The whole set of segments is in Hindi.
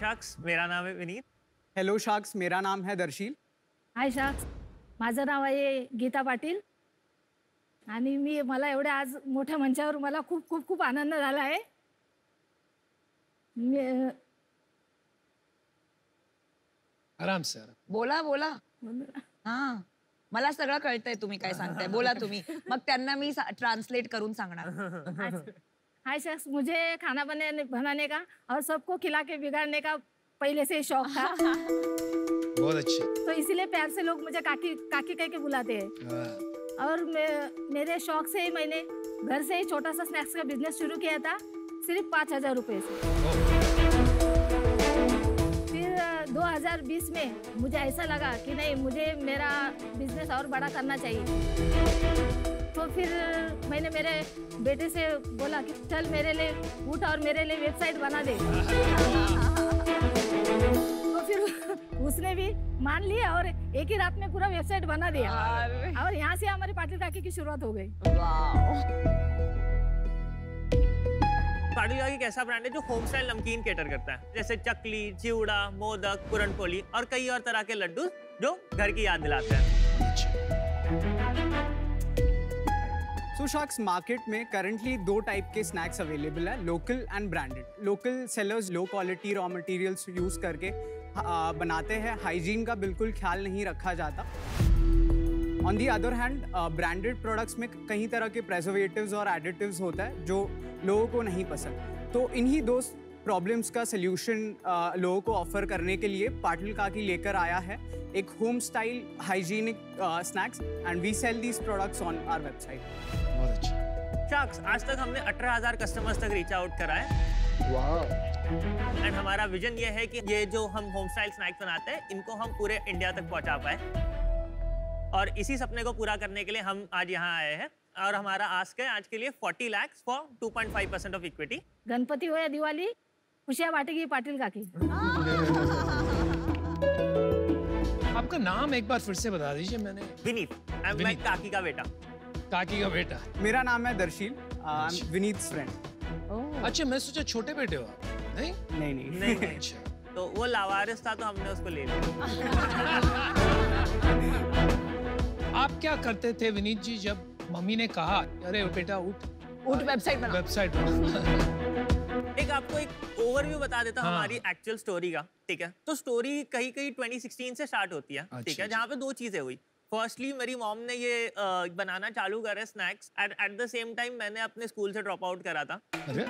शाक्स मेरा नाम है विनीत। हॅलो शाक्स मेरा नाम है दर्शील। हाय शाक्स। माझं नाव आहे गीता पाटील. आणि मी मला एवढ्या आज मोठ्या मंचावर मला खूप खूप खूप आनंद झाला आहे. मी- आराम से आराम. बोला बोला. हा. मला सगळं कळतंय तुम्ही काय सांगताय. बोला तुम्ही. मग त्यांना मी ट्रान्सलेट करून सांगणार. आज- हाय शख्स मुझे खाना बनाने बनाने का और सबको खिला के बिगाड़ने का पहले से ही शौक था। बहुत अच्छे। तो इसीलिए प्यार से लोग मुझे काकी काकी कह के बुलाते हैं। हाँ, और मैं, मेरे शौक से ही मैंने घर से ही छोटा सा स्नैक्स का बिज़नेस शुरू किया था सिर्फ़ पाँच हज़ार रुपये से। फिर अ, 2020 में मुझे ऐसा लगा कि नहीं मुझे मेरा बिज़नेस और बड़ा करना चाहिए। तो फिर मैंने मेरे बेटे से बोला कि चल मेरे लिए उठ और मेरे लिए वेबसाइट बना दे। तो फिर उसने भी मान लिया और एक ही रात में पूरा वेबसाइट बना दिया। और यहाँ से हमारी पाटिल काकी की शुरुआत हो गई। पाटिल का एक ऐसा ब्रांड है जो होम स्टाइल नमकीन केटर करता है? जैसे चकली चिवड़ा मोदक पुरनपोली और कई और तरह के लड्डू जो घर की याद दिलाते हैं। सो शार्क्स मार्केट में करंटली दो टाइप के स्नैक्स अवेलेबल है local and branded local sellers low quality raw materials use करके आ, बनाते हैं. हाइजीन का बिल्कुल ख्याल नहीं रखा जाता. On the other hand branded products में कई तरह के प्रेजर्वेटिव्स और एडिटिव्स होता है जो लोगों को नहीं पसंद. तो इन्हीं दो प्रॉब्लम्स का सोल्यूशन लोगों को ऑफ़र करने के लिए पाटिल काकी लेकर आया है एक home style hygienic snacks and we sell these products on our website बहुत अच्छे। शाक्स आज तक हमने 18000 कस्टमर्स तक रीच आउट करा है। एंड हमारा विजन ये है कि ये जो हम होम स्टाइल स्नैक्स बनाते हैं इनको हम पूरे इंडिया तक पहुँचा पाए। और इसी सपने को पूरा करने के लिए हम आज यहाँ आए हैं। और हमारा आस्क है आज के लिए 40 lakh for 2.5 percent of equity Ganpati हो या दिवाली? खुशियाँ बांटेगी पाटिल काकी। आपका नाम एक बार फिर से बता दीजिए मैंने। Vineet I am Vineet. काकी का बेटा। काकी का बेटा। मेरा नाम है दर्शील विनीत फ्रेंड अच्छा। मैं सोचा छोटे बेटे हो आप। नहीं? नहीं नहीं। नहीं नहीं। अच्छा। तो वो लावारिस था तो हमने उसको ले लिया। आप क्या करते थे विनीत जी जब मम्मी ने कहा अरे बेटा उठ। उठ वेबसाइट बना वेबसाइट बना एक आपको एक ओवरव्यू बता देता हूँ हाँ। हमारी एक्चुअल स्टोरी का ठीक है? तो स्टोरी कहीं कहीं 2016 से स्टार्ट होती है अच्छा, ठीक है? अच्छा। जहाँ पे दो चीज़ें हुई। फर्स्टली मेरी मॉम ने ये बनाना चालू करा snacks at at the same time मैंने अपने स्कूल से ड्रॉप आउट करा था। अरे!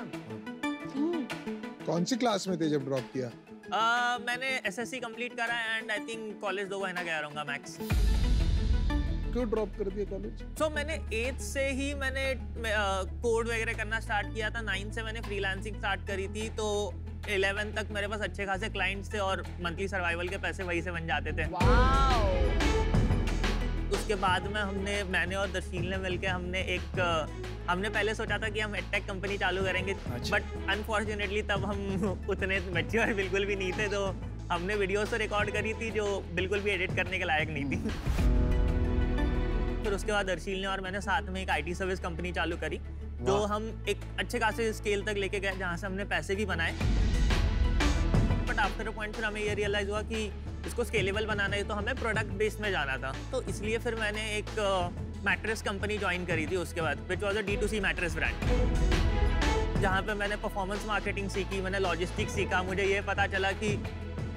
कौन सी क्लास में थे जब ड्रॉप किया? अ, मैंने एसएससी कंप्लीट करा एंड आई थिंक कॉलेज दो महीना गया रहूँगा मैक्स क्यों ड्रॉप कर दिया कॉलेज सो मैंने एथ से ही मैंने कोड वगैरह करना स्टार्ट किया था। नाइन्थ से मैंने फ्रीलांसिंग स्टार्ट करी थी तो इलेवन तक मेरे पास अच्छे खासे क्लाइंट्स थे और मंथली सर्वाइवल के पैसे वही से बन जाते थे। उसके बाद में हमने मैंने और दर्शील ने मिलके हमने एक हमने पहले सोचा था कि हम एडटेक कंपनी चालू करेंगे अच्छा। बट अनफॉर्चुनेटली तब हम उतने मेच्योर बिल्कुल भी नहीं थे तो हमने वीडियोस तो रिकॉर्ड करी थी जो बिल्कुल भी एडिट करने के लायक नहीं थी। फिर उसके बाद अर्शील ने और मैंने साथ में एक आईटी सर्विस कंपनी चालू करी जो हम एक अच्छे खासे स्केल तक लेके गए जहाँ से हमने पैसे भी बनाए। बट आफ्टर अ पॉइंट फिर हमें ये रियलाइज़ हुआ कि इसको स्केलेबल बनाना है तो हमें प्रोडक्ट बेस में जाना था। तो इसलिए फिर मैंने एक मैट्रेस कंपनी ज्वाइन करी थी उसके बाद which was a D to C mattress brand जहाँ पे मैंने परफॉर्मेंस मार्केटिंग सीखी मैंने लॉजिस्टिक्स सीखा मुझे ये पता चला कि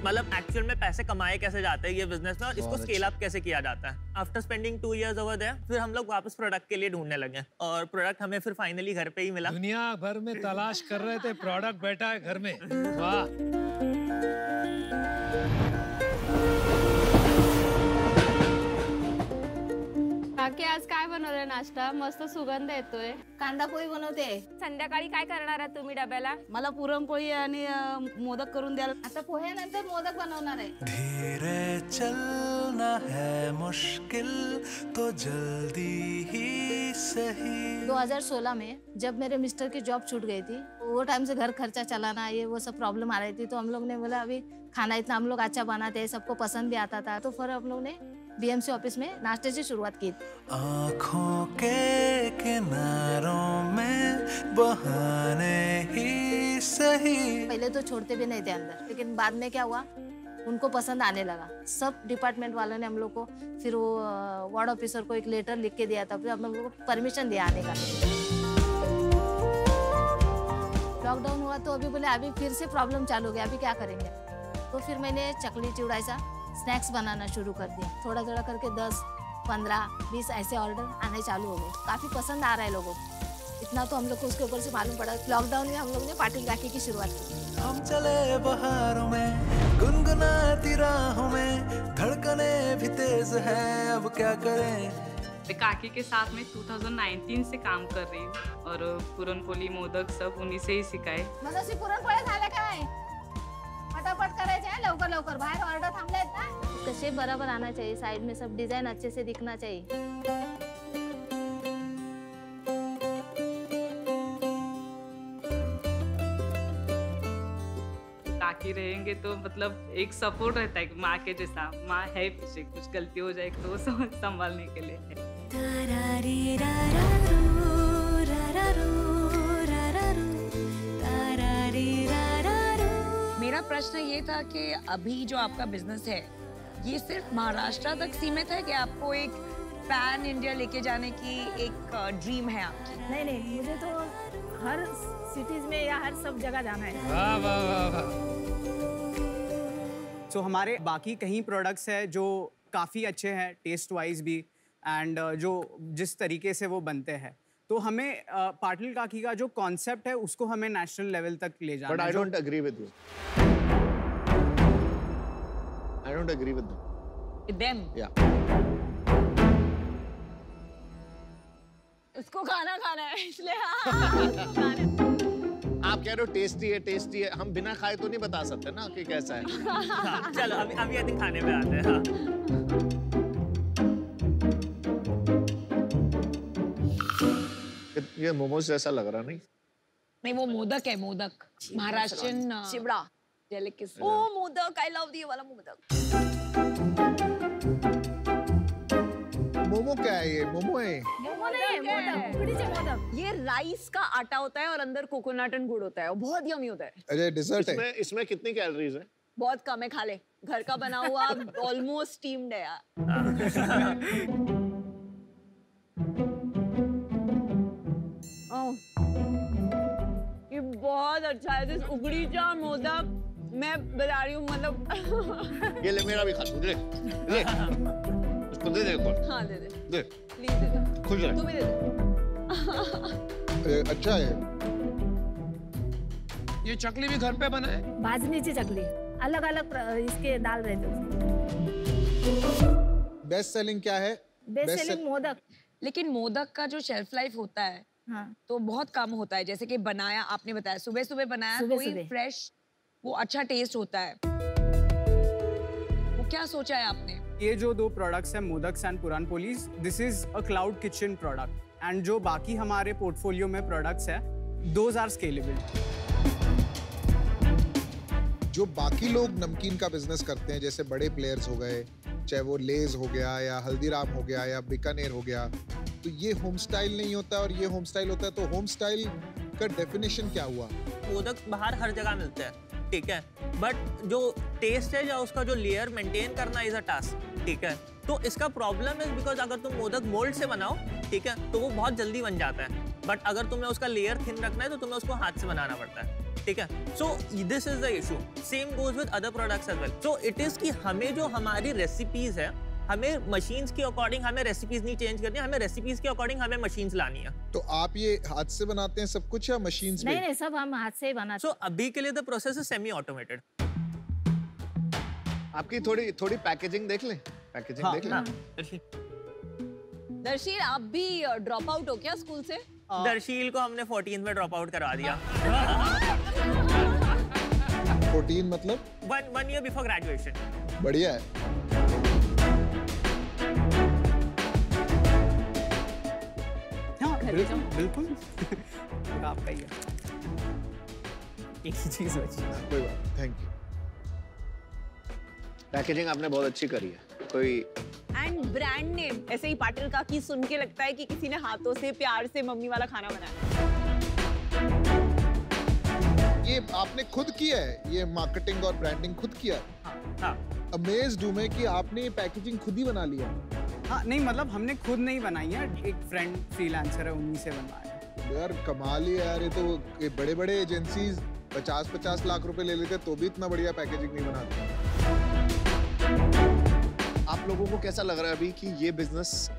मतलब एक्चुअल में पैसे कमाए कैसे जाते हैं ये बिज़नेस में और इसको स्केल अप कैसे किया जाता है? After spending two years over there फिर हम लोग वापस प्रोडक्ट के लिए ढूँढने लगे और प्रोडक्ट हमें फिर फाइनली घर पे ही मिला। दुनिया भर में तलाश कर रहे थे प्रोडक्ट बैठा है घर में। वाह। काकी आज काय बनवलंय नाश्ता? मस्त सुगंध येतोय. कांदा पोळी बनवते. संध्याकाळी काय करणार आहात तुम्ही डब्याला? मला पुरणपोळी आणि अं, मोदक करून द्याल. आता पोह्यानंतर मोदक बनवणार आहे. धीरे चलना है मुश्किल तो जल्दी ही सही। 2016 में जब मेरे मिस्टर की जॉब छूट गई थी वो टाइम से घर खर्चा चलाना ये वो सब प्रॉब्लम आ रही थी तो हम लोग ने बोला अभी खाना इतना हम लोग अच्छा बनाते हैं सबको पसंद भी आता था। तो फिर हम लोग ने बीएमसी ऑफ़िस में नाश्ते से शुरुआत की। आँखों के किनारों में बहाने ही सही। पहले तो छोड़ते भी नहीं थे अंदर लेकिन बाद में क्या हुआ? उनको पसंद आने लगा। सब डिपार्टमेंट वालों ने हम लोग को फिर वो वार्ड ऑफिसर को एक लेटर लिख के दिया था फिर हम लोग को परमिशन दिया आने का। लॉकडाउन हुआ तो अभी बोले अभी फिर से प्रॉब्लम चालू हो गया अभी क्या करेंगे? तो फिर मैंने चकली चिवड़ा ऐसा स्नैक्स बनाना शुरू कर दिया। थोड़ा थोड़ा करके दस पंद्रह बीस ऐसे ऑर्डर आने चालू हो गए। काफ़ी पसंद आ रहा है लोगों को। इतना तो हम लोग को उसके ऊपर से मालूम पड़ा। लॉकडाउन में हम लोग ने पाटिल गाठी की शुरुआत की। हम चले बहारों में गुनगुनाती राहों में धड़कने भी तेज है अब क्या करें? काकी के साथ में 2019 से काम कर रही हूँ और पुरणपोली मोदक सब उन्हीं से ही सिखाए। मगाशी पुरणपोळ्या झाल्या काय पटापट करायचे लवकर लवकर बाहेर ऑर्डर थांबलेत कसे बराबर आना चाहिए साइड में सब डिज़ाइन अच्छे से दिखना चाहिए। काकी रहेंगे तो मतलब एक सपोर्ट रहता है कि माँ के जैसा। माँ है पीछे कुछ गलती हो जाए तो संभालने के लिए मेरा प्रश्न ये था कि अभी जो आपका बिज़नेस है ये सिर्फ़ महाराष्ट्र तक सीमित है कि आपको एक पैन इंडिया लेके जाने की एक ड्रीम है आपकी? नहीं नहीं मुझे तो हर सिटीज़ में या हर सब जगह जाना है। वाह वाह वाह वाह। सो हमारे बाकी कहीं प्रोडक्ट्स है जो काफ़ी अच्छे हैं टेस्ट वाइज भी एंड जो जिस तरीके से वो बनते हैं। तो हमें पाटिल काकी का जो कॉन्सेप्ट है उसको हमें नेशनल लेवल तक ले जाना But I है, जो- don't agree with you. I don't agree with them. Them Yeah. उसको खाना खाना है इसलिए आप कह रहे हो टेस्टी है टेस्टी है। हम बिना खाए तो नहीं बता सकते ना कि कैसा है। हाँ, चलो अभी अभी आई खाने पे आते हैं हाँ। ये- ये मोमोज जैसा लग रहा नहीं? नहीं वो मोदक है modak. Maharashtra chivda delicacy oh modak I love the वाला मोदक मोमो क्या है ये मोमो है मोमो नहीं है मोदक उकडीचे मोदक ये राइस का आटा होता है और अंदर कोकोनट एंड गुड़ होता है और बहुत यमी होता है अरे डिजर्ट है इसमें इसमें कितनी कैलोरीज है बहुत कम है खा ले घर का बना हुआ ऑलमोस्ट स्टीम्ड है यार ओह, ये बहुत अच्छा है दिस उगड़ी जा मोदक मैं बता रही हूँ मतलब ये ले मेरा भी खा तू ले ले इसको दे दे एक हाँ दे दे। दे। प्लीज़ दे दे। खुश रह। तू भी दे दे। अच्छा है। ये चकली भी घर पे बना है भाजनीची चकली। अलग अलग इसके दाल रहते हैं बेस्ट सेलिंग क्या है? Best selling modak. लेकिन मोदक का जो शेल्फ लाइफ होता है हाँ। तो बहुत कम होता है जैसे कि बनाया आपने बताया सुबह सुबह बनाया सुबह- कोई सुबह। फ्रेश वो अच्छा टेस्ट होता है। वो क्या सोचा है आपने? ये जो दो प्रोडक्ट्स हैं modaks and puran polis this is a cloud kitchen product and जो बाकी हमारे पोर्टफोलियो में प्रोडक्ट्स हैं दोज आर स्केलेबल जो बाकी लोग नमकीन का बिज़नेस करते हैं जैसे बड़े प्लेयर्स हो गए चाहे वो लेज हो गया या हल्दीराम हो गया या बीकानेर हो गया तो ये होम स्टाइल नहीं होता और ये होम स्टाइल होता है तो होम स्टाइल का डेफिनेशन क्या हुआ? मोदक बाहर हर जगह मिलते हैं। ठीक है? बट जो टेस्ट है या उसका जो लेयर मेंटेन करना इज़ अ टास्क ठीक है? तो इसका प्रॉब्लम है बिकॉज़ अगर तुम मोदक मोल्ड से बनाओ, ठीक है तो वो बहुत जल्दी बन जाता है। बट अगर तुम्हें उसका लेयर थिन रखना है तो तुम्हें उसको हाथ से बनाना पड़ता है, ठीक है? So this is the issue same goes with other products as well so it is कि हमें जो हमारी रेसिपीज़ है हमें मशीन्स के अकॉर्डिंग हमें रेसिपीज़ नहीं चेंज करनी हमें रेसिपीज़ के अकॉर्डिंग हमें मशीन्स लानी है। तो आप ये हाथ से बनाते हैं सब कुछ या मशीन नहीं नहीं सब हम हाथ से ही बनाते सो अभी के लिए the process is semi automated आपकी थोड़ी थोड़ी पैकेजिंग देख ले? पैकेजिंग हाँ, देख ले? हाँ दर्शील आप भी ड्रॉप आउट हो क्या स्कूल से? दर्शील को हमने 14 में ड्रॉप आउट करवा दिया। प्रोटीन मतलब? One one year before graduation बढ़िया है। बिल्कुल बिल्कुल। आपका ही है एक ही चीज़ बची कोई बात थैंक यू पैकेजिंग आपने बहुत अच्छी करी है कोई एंड ब्रांड नेम ऐसे ही पाटिल का की सुन के लगता है कि किसी ने हाथों से प्यार से मम्मी वाला खाना बनाया। ये आपने खुद किया है ये मार्केटिंग और ब्रांडिंग खुद किया है। हाँ अमेज्ड हूँ मैं कि आपने ये पैकेजिंग खुद ही बना लिया। हाँ नहीं मतलब हमने खुद नहीं बनाई है एक फ्रेंड फ्रीलांसर है उन्हीं से बनवाया यार कमाल ही यार ये तो ये बड़े बड़े एजेंसीज पचास पचास लाख रुपए ले लेते तो भी इतना बढ़िया पैकेजिंग नहीं बनाते। आप लोगों को कैसा लग रहा है अभी कि ये बिज़नेस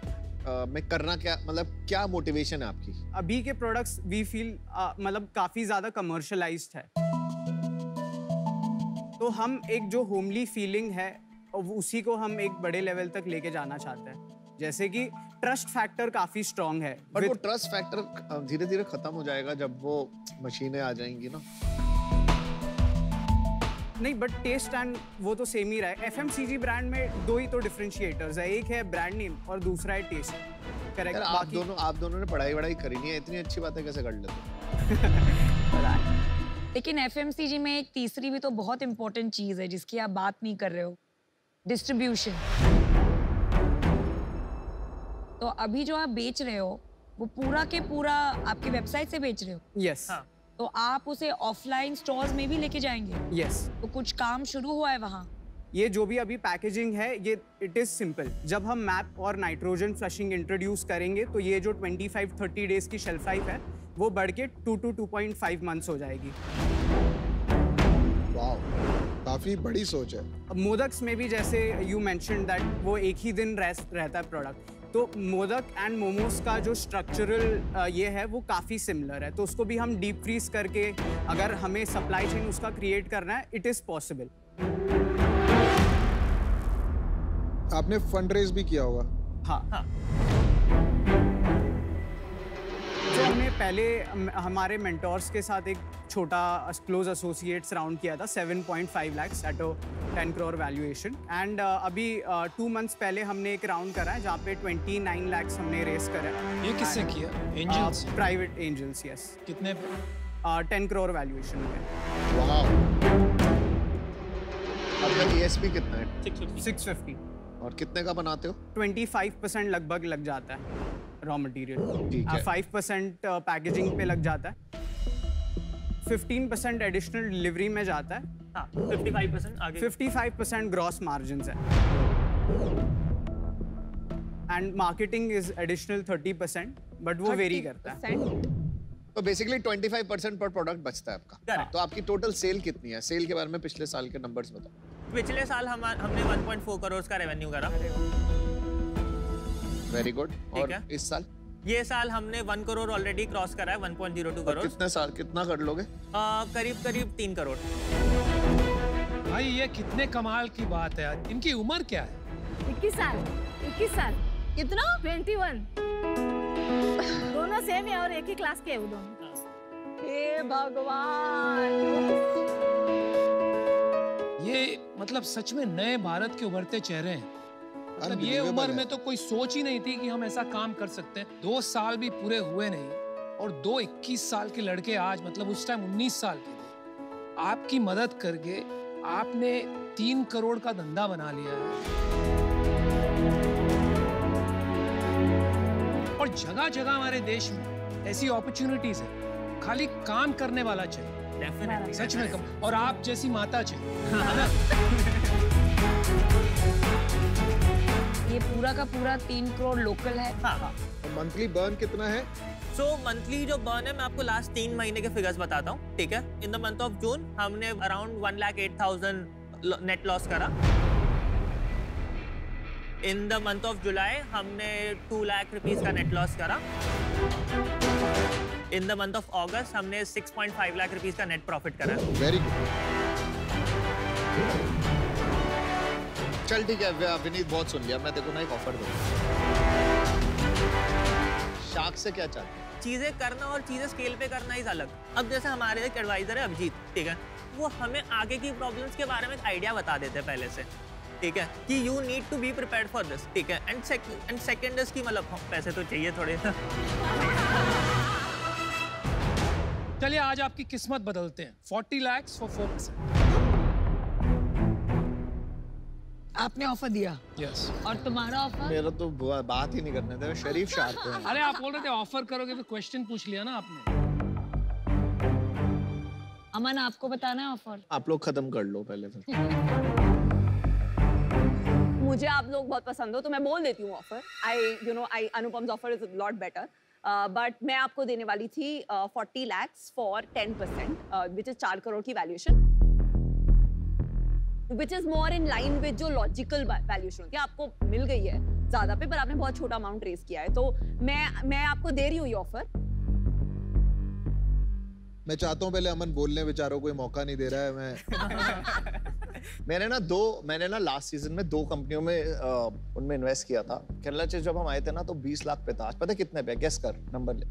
में करना क्या मतलब क्या मोटिवेशन है आपकी? अभी के प्रोडक्ट्स वी फील मतलब काफ़ी ज़्यादा कमर्शलाइज्ड है। तो हम एक जो होमली फीलिंग है और उसी को हम एक बड़े लेवल तक लेके जाना चाहते हैं। जैसे कि ट्रस्ट फैक्टर काफ़ी स्ट्रांग है। बट वो ट्रस्ट फैक्टर धीरे धीरे खत्म हो जाएगा जब वो मशीनें आ जाएँगी ना। नहीं बट टेस्ट एंड वो तो सेम ही रहा है। एफ़ ब्रांड में दो ही तो डिफरेंशिएटर्स है। एक है ब्रांड नेम और दूसरा है टेस्ट करेक्ट आप बाकी दोनों आप दोनों ने पढ़ाई वढ़ाई करी नहीं है। इतनी अच्छी बातें कैसे कर लेते लेकिन एफ़ में एक तीसरी भी तो बहुत इंपॉर्टेंट चीज़ है जिसकी आप बात नहीं कर रहे हो। डिस्ट्रीब्यूशन तो अभी जो आप बेच रहे हो वो पूरा के पूरा आपकी वेबसाइट से बेच रहे हो? Yes yes. हाँ. तो आप उसे ऑफलाइन स्टोर्स में भी लेके जाएँगे? Yes yes. तो कुछ काम शुरू हुआ है वहाँ? ये जो भी अभी पैकेजिंग है ये इट इज़ सिंपल जब हम मैप और नाइट्रोजन फ्लशिंग इंट्रोड्यूस करेंगे तो ये जो 25-30 डेज़ की शेल्फ लाइफ है वो बढ़ के टू टू 2.5 मंथ्स हो जाएगी। वाह काफ़ी बड़ी सोच है। मोदक्स में भी जैसे यू मेंशन दैट वो एक ही दिन रह, रहता है प्रोडक्ट तो मोदक एंड मोमोज का जो स्ट्रक्चरल ये है वो काफ़ी सिमिलर है। तो उसको भी हम डीप फ्रीज करके अगर हमें सप्लाई चेन उसका क्रिएट करना है इट इज़ पॉसिबल आपने फंड रेज भी किया होगा। हाँ। हाँ। तो हमने पहले हमारे मेंटोर्स के साथ एक छोटा क्लोज एसोसिएट्स राउंड किया था 7.5 lakh at a 10 crore valuation and अभी टू मंथ्स पहले हमने एक राउंड करा है जहाँ पे 29 लाख हमने रेस करा है. ये किससे किया? Angels? से? प्राइवेट एंजल्स यस कितने टेन करोड़ वैल्यूएशन में आपका ईएसपी कितना है? 650 और कितने का बनाते हो? 25 परसेंट लगभग लग जाता है raw material five percent packaging पे लग जाता है. फिफ्टीन परसेंट एडिशनल डिलीवरी में जाता है। हाँ 55% आगे। 55 परसेंट ग्रॉस मार्जिन है। And marketing is additional 30 percent but वो वेरी करता है। तो बेसिकली 25 परसेंट पर प्रोडक्ट बचता है आपका. तो आपकी टोटल सेल कितनी है? सेल के बारे में पिछले साल के नंबर्स बताओ। पिछले साल हम हमने 1.4 करोड़ का रेवेन्यू करा। वेरी गुड और इस साल? ये साल हमने वन करोड़ ऑलरेडी क्रॉस करा है 1.02 और करोड़। कितने साल कितना कर लोगे? करीब करीब तीन करोड़। भाई ये कितने कमाल की बात है इनकी उम्र क्या है? इक्कीस साल इक्कीस साल। कितना ट्वेंटी वन। दोनों सेम है और एक ही क्लास के हैं दोनों। हे भगवान! ये मतलब सच में नए भारत के उभरते चेहरे हैं। मतलब ये उम्र में तो कोई सोच ही नहीं थी कि हम ऐसा काम कर सकते हैं। दो साल भी पूरे हुए नहीं और दो 21 साल के लड़के आज मतलब उस टाइम 19 साल के थे। आपकी मदद करके आपने तीन करोड़ का धंधा बना लिया है। और जगह जगह हमारे देश में ऐसी अपॉर्चुनिटीज़ है। खाली काम करने वाला चाहिए। सच में कम और आप जैसी माता चाहिए। पूरा का पूरा तीन करोड़ लोकल है। हाँ मंथली बर्न कितना है? सो so, मंथली जो बर्न है मैं आपको लास्ट तीन महीने के फिगर्स बताता हूँ ठीक है? In the month of June हमने around one lakh eight thousand net loss करा। In the month of July हमने टू लाख रुपीज़ का नेट लॉस करा। In the month of August हमने 6.5 लाख रुपीज़ का नेट प्रॉफिट करा। वेरी गुड चल ठीक है विनीत बहुत सुन लिया मैं देखो ना एक ऑफ़र दूँगा। शार्क से क्या चाहते हैं? चीज़ें करना और चीज़ें स्केल पे करना ही अलग। अब जैसे हमारे एक एडवाइजर है अभिजीत ठीक है? वो हमें आगे की प्रॉब्लम्स के बारे में आइडिया बता देते हैं पहले से ठीक है? कि you need to be prepared for this ठीक है? एंड एंड सेकंड इज़ की मतलब हाँ, पैसे तो चाहिए थोड़े। चलिए आज आपकी किस्मत बदलते हैं। Forty lakhs for four percent आपने ऑफ़र दिया। यस और तुम्हारा ऑफ़र मेरा तो बात ही नहीं करने थे शरीफ शार्क है। अरे आप बोल रहे थे ऑफ़र करोगे फिर क्वेश्चन पूछ लिया ना आपने। अमन आपको बताना है ऑफ़र आप लोग खत्म कर लो पहले फिर। मुझे आप लोग बहुत पसंद हो तो मैं बोल देती हूँ offer I you know I Anupam offer is lot better but मैं आपको देने वाली थी forty lakhs for ten percent which is चार करोड़ की valuation which is more in line with जो लॉजिकल वैल्यूएशन होती है आपको मिल गई है ज़्यादा पे पर आपने बहुत छोटा अमाउंट रेज किया है। तो मैं मैं आपको दे रही हूँ ये ऑफ़र मैं चाहता हूँ पहले अमन बोलने बेचारों को मौका नहीं दे रहा है मैं मैंने ना दो मैंने ना लास्ट सीज़न में दो कंपनियों में आ, उनमें इन्वेस्ट किया था। केरला चेस जब हम आए थे ना तो 20 लाख पे था आज पता कितने पे? गेस कर नंबर ले।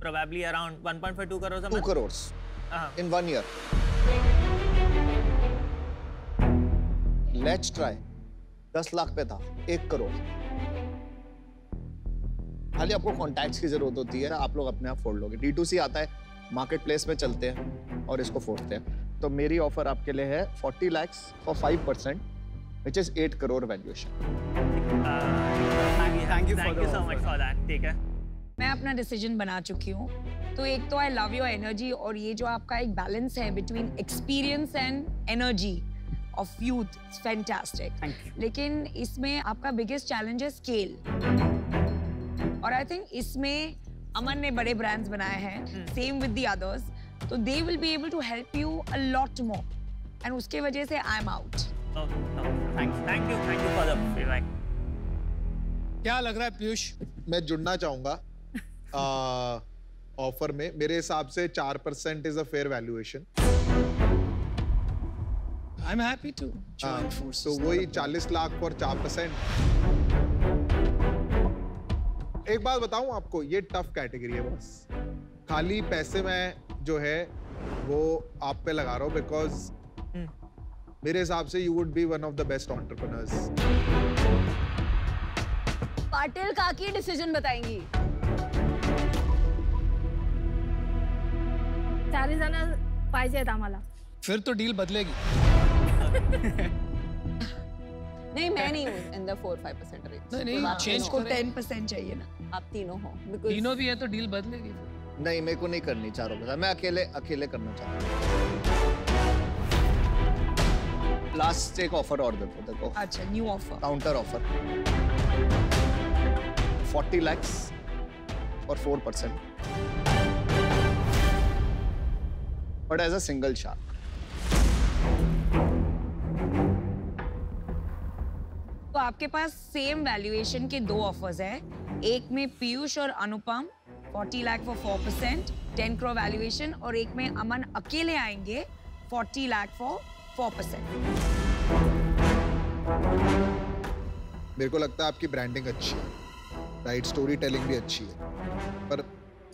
Probably around 1.52 crores a to month. Crore. In one year let's try दस लाख पे था एक करोड़ खाली आपको कॉन्टैक्ट्स की ज़रूरत होती है आप लोग अपने आप फोड़ लोगे डी टू सी आता है मार्केट प्लेस में चलते हैं और इसको फोड़ते हैं तो मेरी ऑफ़र आपके लिए है forty lakhs for five percent which is eight crore valuation Thank you for Thank the you so offer. much for that. ठीक. मैं अपना डिसीज़न बना चुकी हूँ तो एक तो आई लव योर एनर्जी और ये जो आपका एक बैलेंस है between experience and energy of youth fantastic लेकिन इसमें आपका बिगेस्ट चैलेंज है स्केल और आई थिंक इसमें अमन ने बड़े ब्रांड्स बनाए हैं सेम विद द अदर्स तो they will be able to help you a lot more and उसके वजह से I am out Thank you. Thank you. Thank you for the feedback. क्या लग रहा है पीयूष? मैं जुड़ना चाहूँगा। ऑफ़र में मेरे हिसाब से चार percent is a fair valuation I am happy to join तो वही चालीस लाख और चार परसेंट एक बात बताऊँ आपको ये टफ कैटेगरी है बस। खाली पैसे में जो है वो आप पे लगा रहा हूँ बिकॉज़ मेरे हिसाब से you would be one of the best entrepreneurs Patil काकी डिसीज़न बताएँगी। चाळीस जण पाहिजेत आम्हाला। फिर तो डील बदलेगी। नहीं मैं नहीं हूँ in the four five percent range नहीं नहीं चेंज को टेन परसेंट चाहिए ना। आप तीनों हो बिकॉज़ तीनों भी है तो डील बदलेगी नहीं मेरे को नहीं करनी चारों के साथ। मैं अकेले अकेले करना चाहता हूँ। लास्ट एक ऑफ़र और देखो देखो। अच्छा new offer counter offer forty lakhs और four percent but as a single shark तो आपके पास सेम वैल्यूएशन के दो ऑफर्स हैं। एक में पीयूष और Anupam 40 lakh for 4 percent ten crore valuation और एक में अमन अकेले आएँगे 40 लाख फॉर 4 परसेंट मेरे को लगता है आपकी ब्रांडिंग अच्छी है। राइट स्टोरी टेलिंग भी अच्छी है। पर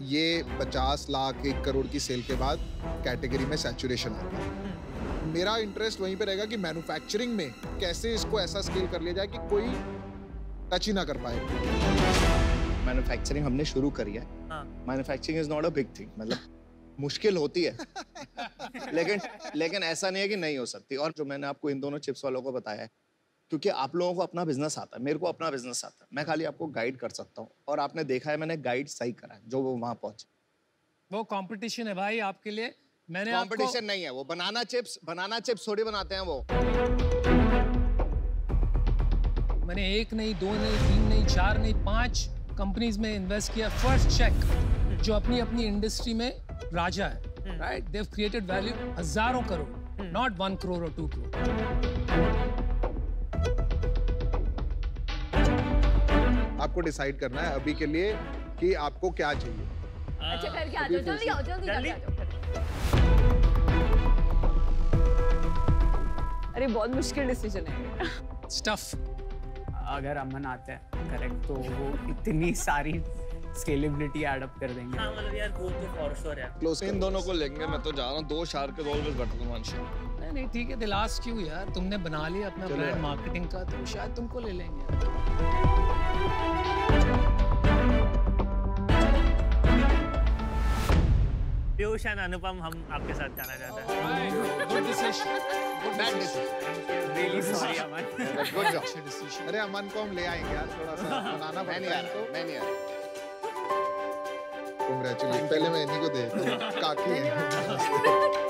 ये 50 लाख, एक करोड़ की सेल के बाद कैटेगरी में सैचुरेशन आता है मेरा इंटरेस्ट वहीं पे रहेगा कि मैन्युफैक्चरिंग में कैसे इसको ऐसा स्केल कर लिया जाए कि कोई टच ही ना कर पाए। मैन्युफैक्चरिंग हमने शुरू करी है। हाँ. Manufacturing is not a big thing मतलब मुश्किल होती है। लेकिन लेकिन ऐसा नहीं है कि नहीं हो सकती। और जो मैंने आपको इन दोनों चिप्स वालों को बताया है क्योंकि आप लोगों को अपना बिज़नेस आता है मेरे को अपना बिज़नेस आता है। मैं खाली आपको गाइड कर सकता हूँ। और आपने देखा है मैंने गाइड सही करा है जो वो वहाँ पहुँचे। वो कंपटीशन है भाई आपके लिए। मैंने कंपटीशन आपको... नहीं है वो बनाना चिप्स बनाना चिप्स थोड़ी बनाते हैं वो। मैंने एक नहीं दो नहीं तीन नहीं चार नहीं पाँच कंपनीज़ में इन्वेस्ट किया। फ़र्स्ट चेक जो अपनी अपनी इंडस्ट्री में राजा है राइट देव क्रिएटेड वैल्यू हज़ारों करोड़ नॉट वन करोड़ और टू करोड़ आपको डिसाइड करना है अभी के लिए कि आपको क्या चाहिए। अच्छा करके आ जाओ जल्दी आओ जल्दी आ जाओ। अरे बहुत मुश्किल डिसीज़न है। स्टफ़ अगर अमन आता है करेक्ट तो वो इतनी सारी स्केलेबिलिटी एडअप कर देंगे। हाँ मतलब यार वो तो फॉर श्योर है। क्लोज इन दोनों को लेंगे मैं तो जा रहा हूँ दो shark is always better than one shark नहीं नहीं ठीक है दिल आस्क यू यार? तुमने बना लिया अपना ब्रांड मार्केटिंग का तो शायद तुमको ले लेंगे। पीयूष एंड अनुपम हम आपके साथ जाना चाहते हैं। Good good decision really sorry Aman good job decision अरे अमन को हम ले आएँगे यार थोड़ा सा बनाना मैं नहीं आ रहा मैं नहीं आ रहा। कंग्रेचुलेशन पहले मैं इन्हीं को दे काकी